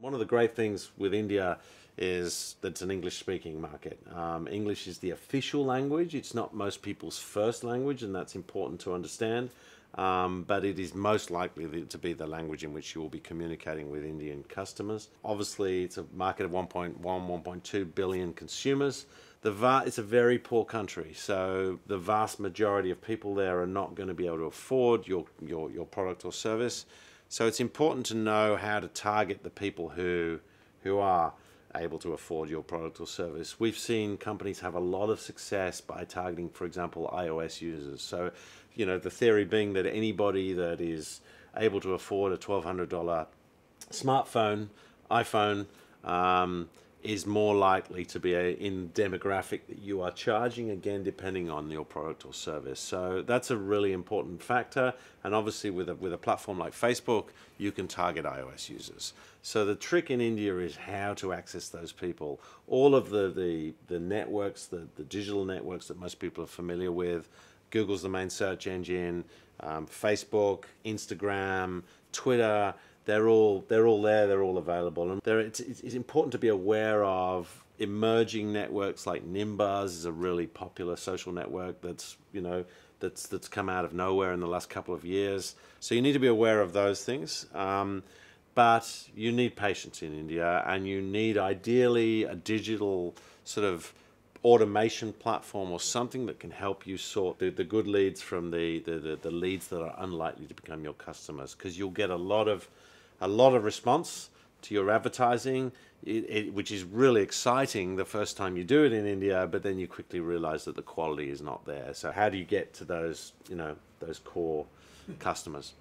One of the great things with India is that it's an English speaking market. Um, English is the official language, it's not most people's first language, and that's important to understand. Um, but it is most likely to be the language in which you will be communicating with Indian customers. Obviously, it's a market of 1.1, 1.2 billion consumers. The va- it's a very poor country, so the vast majority of people there are not going to be able to afford your, your, your product or service. So it's important to know how to target the people who, who are able to afford your product or service. We've seen companies have a lot of success by targeting, for example, iOS users. So, you know, the theory being that anybody that is able to afford a $1,200 smartphone, iPhone, um, is more likely to be a, in demographic that you are charging again depending on your product or service. So that's a really important factor. And obviously with a, with a platform like facebook you can target ios users. So the trick in india is how to access those people. All of the the, the networks the, the digital networks that most people are familiar with google's the main search engine um, facebook instagram twitter they're all they're all there. They're all available, and it's, it's important to be aware of emerging networks like Nimbuzz is a really popular social network that's you know that's that's come out of nowhere in the last couple of years. So you need to be aware of those things. Um, but you need patience in India, and you need ideally a digital sort of automation platform or something that can help you sort the, the good leads from the, the, the, the leads that are unlikely to become your customers because you'll get a lot of a lot of response to your advertising, it, it, which is really exciting the first time you do it in India, but then you quickly realize that the quality is not there. So how do you get to those, you know, those core customers?